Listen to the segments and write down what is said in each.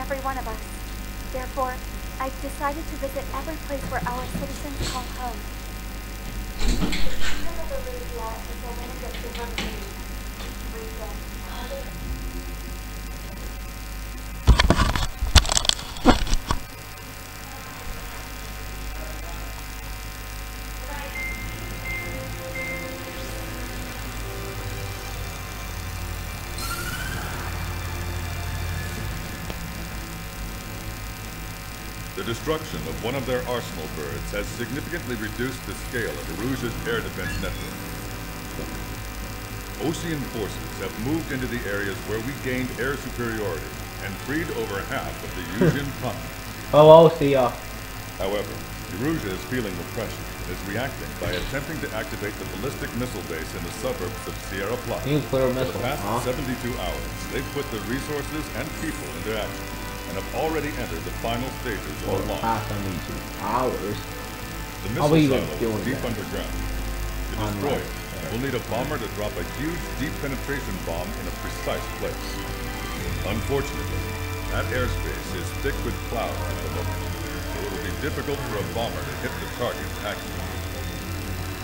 every one of us. Therefore, I've decided to visit every place where our citizens call home. The destruction of one of their arsenal birds has significantly reduced the scale of Erusea's air defense network. Osean forces have moved into the areas where we gained air superiority and freed over half of the Yuuzhan province. Oh, I'll see ya. However, Erusea is feeling the pressure and is reacting by attempting to activate the ballistic missile base in the suburbs of Sierraplata. Nuclear For the past huh? 72 hours, they've put the resources and people into action and have already entered the final stages of the launch. past 72 hours. The missile are you even silo is deep that? underground. To On destroy we'll need a bomber to drop a huge deep penetration bomb in a precise place. Unfortunately, that airspace is thick with clouds at the moment, so it'll be difficult for a bomber to hit the target accurately.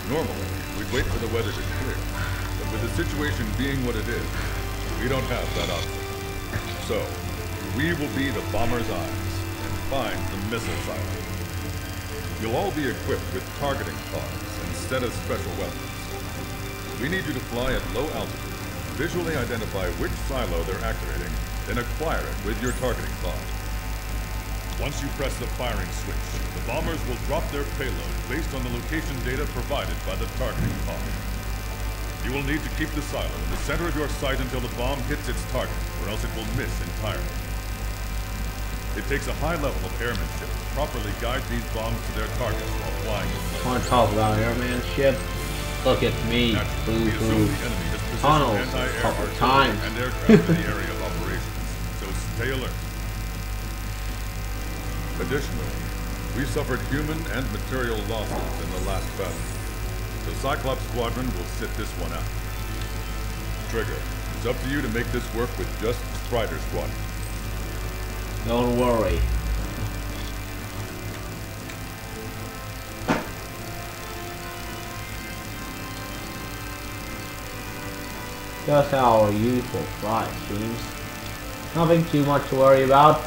Normally, we'd wait for the weather to clear, but with the situation being what it is, we don't have that option. So, we will be the bomber's eyes and find the missile silo. You'll all be equipped with targeting pods instead of special weapons. We need you to fly at low altitude, visually identify which silo they're activating, then acquire it with your targeting pod. Once you press the firing switch, the bombers will drop their payload based on the location data provided by the targeting pod. You will need to keep the silo in the center of your sight until the bomb hits its target, or else it will miss entirely. It takes a high level of airmanship to properly guide these bombs to their targets while flying. Want to talk about airmanship? Look at me, boo boo. the enemy has positioned Tunnels a couple times. and aircraft in the area of operations, so stay alert. Additionally, we suffered human and material losses in the last battle. The Cyclops Squadron will sit this one out. Trigger, it's up to you to make this work with just Strider Squadron. Don't worry. Just our usual flight seems. Nothing too much to worry about.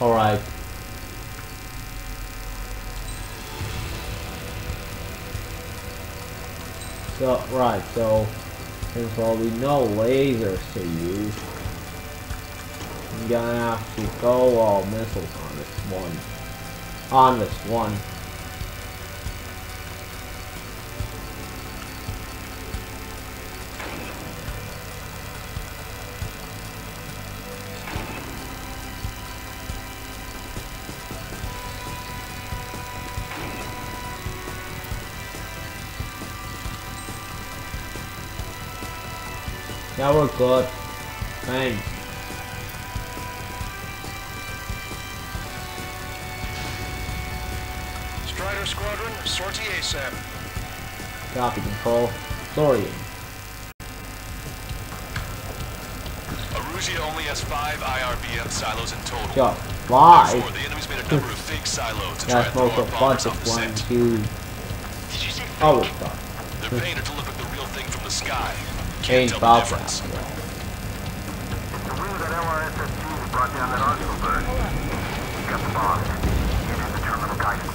Alright. So, right, so, since there'll be no lasers to use, I'm gonna have to go all missiles on this one. On this one. We're good. Thanks. Strider Squadron, sortie ASAP. Copy control. Sorry. Erusea only has five IRBM silos in total. Fly. Therefore, the enemy's made a number of fake silos to try and throw our of bunch of one, two, Did you say other fake? stuff. They're paying it to look like the real thing from the sky. Can't tell the difference. The wing that LRSSG brought down that arsenal bird. We got the bomb. It is the terminal guidance.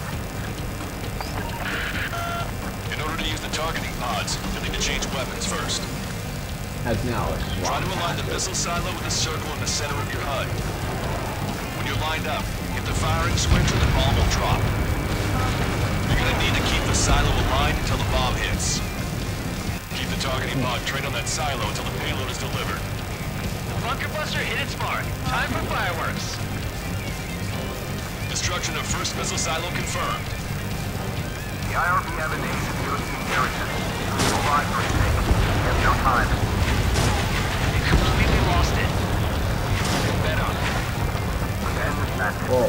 In order to use the targeting pods, you'll need to change weapons first. Acknowledge. Try to align the missile silo with the circle in the center of your HUD. When you're lined up, hit the firing switch and the bomb will drop. You're gonna need to keep the silo aligned until the bomb hits targeting pod train on that silo until the payload is delivered. The bunker buster hit its mark. Time for fireworks. Destruction of first missile silo confirmed. The IRB emanates in European territory. Provide for its sake. We have no time. They completely lost it. Bet on it. Whoa.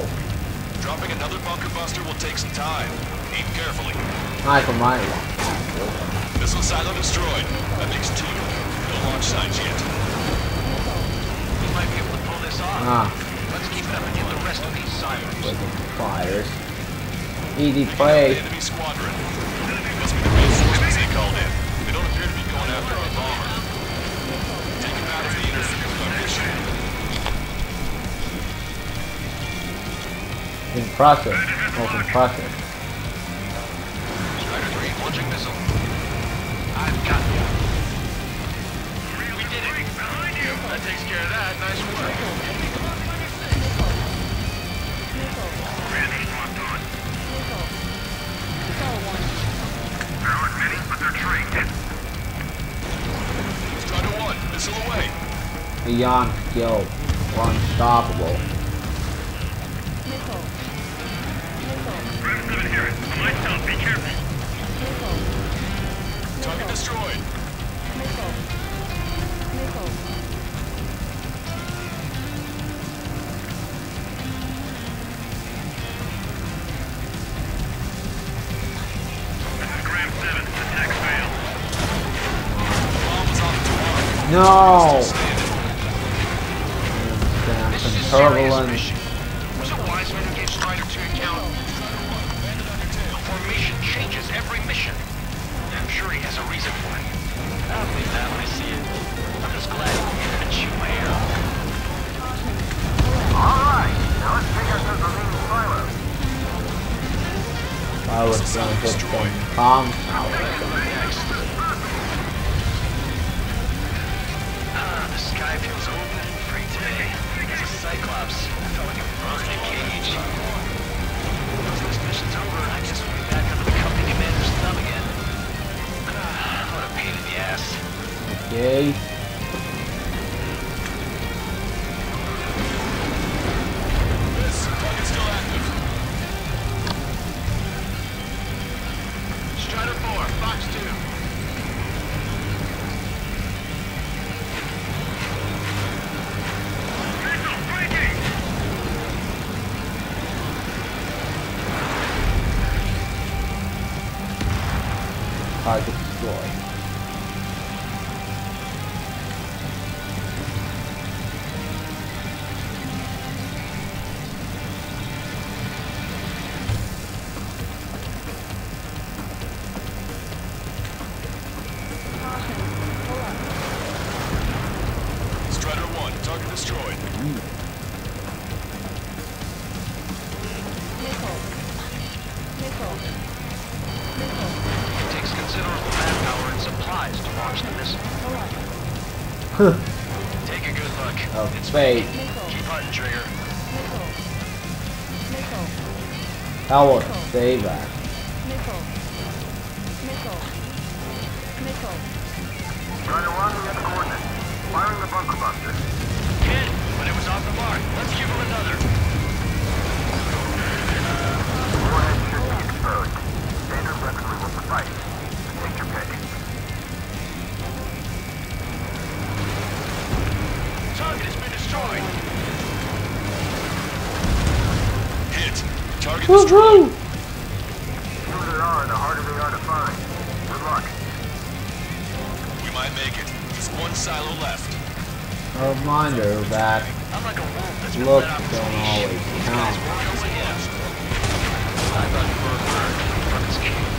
Dropping another bunker buster will take some time. Aim carefully. 那可慢了。Missile silo destroyed. That makes two. No launch signs yet. We might be able to pull this off. Ah, Let's keep it up and get the rest of these silos. freaking fires. Easy The enemy squadron. Must be the reinforcements they called in. They don't appear to be going after our bomber. Take him out of the inner condition. Impressive. Most impressive. Strider Beyond skill. We're unstoppable. Rev's not here. I might stop. Be careful. Target destroyed. This is Graham 7. Attack failed. Bomb was off to arm. No! Standing. Gonna have This some is a serious turbulence. mission. Was it Wiseman who gave Strider 2 account? Formation changes every mission. I'm sure he has a reason for it. I'll believe that when I see it. I'm just glad he didn't shoot my arrow. All right. Now let's take out those remaining silos. I was gonna put some comms tower. Next. Ah, the sky feels open and free today. Cyclops. Felt like a in a cage. Once this mission's over, I we'll be back under the company commander's thumb again. Ah, what a pain in the ass. Okay. Target destroyed. Strider 1, target destroyed. Mm. Fate. Keep hunting, Trigger. Save that. Strider 1, we have the coordinates. Firing the bunker buster. Hit, but it was off the mark. Let's give him another. Warhead should be exposed. Standard weaponry will suffice. Take your pick. Destroyed. Hit. Target destroyed. Woohoo! The fewer are, the harder they are to find. Good luck. We might make it. Just one silo left. A reminder that I'm like a wolf that's been looks let off his don't leash. always These guys count.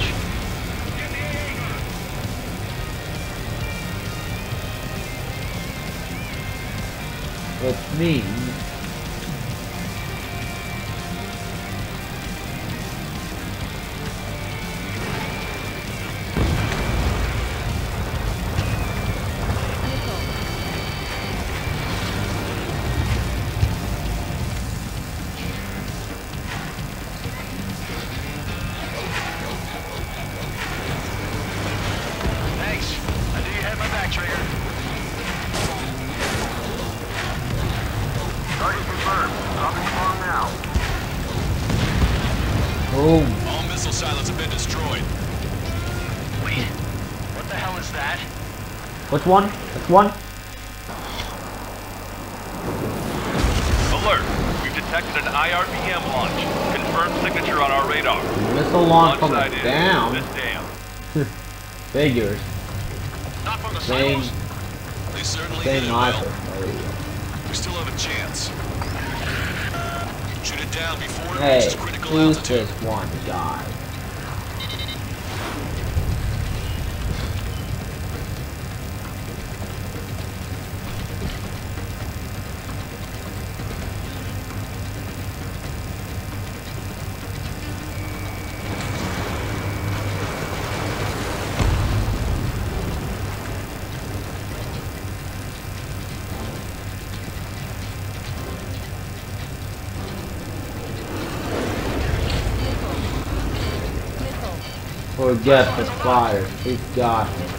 Means boom. All missile silos have been destroyed. Wait. What the hell is that? Which one? Which one? Alert! We've detected an IRBM launch. Confirmed signature on our radar. Missile launch from the down. This dam. Figures. Not from the Same, silos? They certainly hit same it rifle. well. There you go. We still have a chance. Shoot it down before it Hey, reaches critical altitude. this one guy? Forget the fire. We've got. The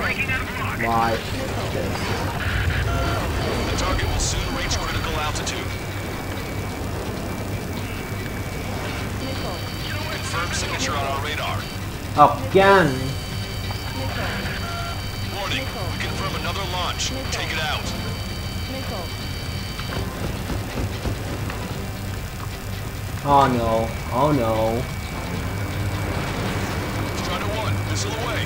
target will soon reach critical altitude. Confirmed signature on our radar. Again. Warning, we confirm another launch. Take it out. Oh no. Oh no. Strider 1, missile away.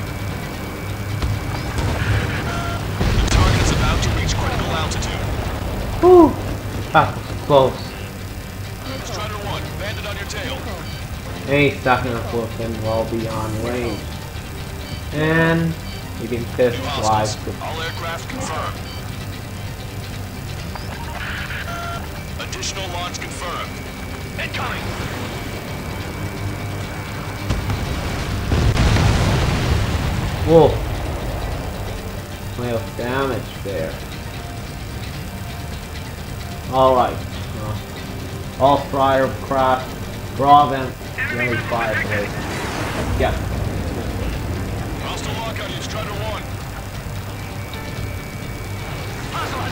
The target is about to reach critical altitude. Whew. That was close. Strider 1, bandit on your tail. Any second of looking well beyond range. And you can New live. All aircraft confirmed. Additional launch confirmed. Incoming! Whoa. Well, damage there. Alright. Uh, all fire craft. Draw them. Really fire away. Yeah. Hostile lock on Strider 1. Hostile.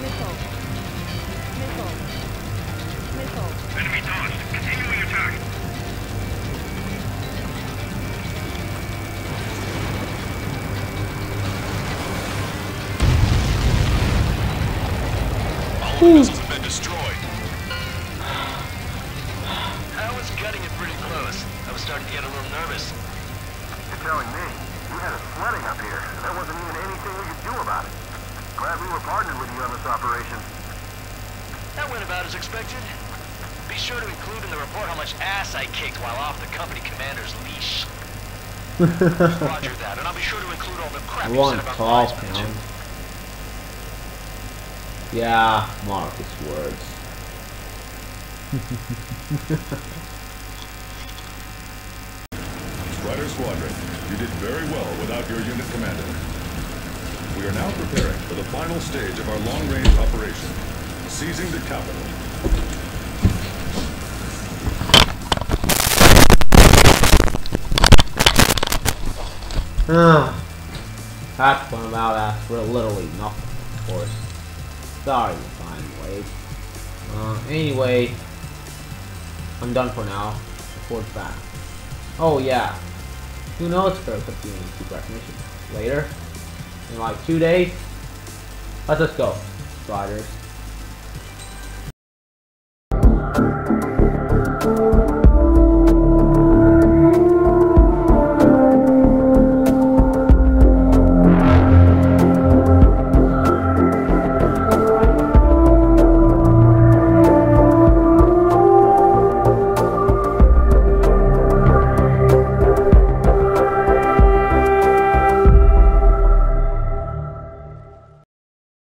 Missile. Missiles have been destroyed. I was cutting it pretty close. I was starting to get a little nervous. You're telling me We had a sweating up here, there wasn't even anything we could do about it. Glad we were partnered with you on this operation. That went about as expected. Be sure to include in the report how much ass I kicked while off the company commander's leash. Roger that, and I'll be sure to include all the crap you said about tall Wiseman, pound. too. Yeah, Marcus words. Strider Squadron, you did very well without your unit commander. We are now preparing for the final stage of our long-range operation, seizing the capital. Ah, That's one about asked for literally nothing, of course. Sorry, fine, Wade. Uh, anyway, I'm done for now. Report back. Oh yeah, who knows for continuing keep recognition later in like two days. Let's just go, Riders.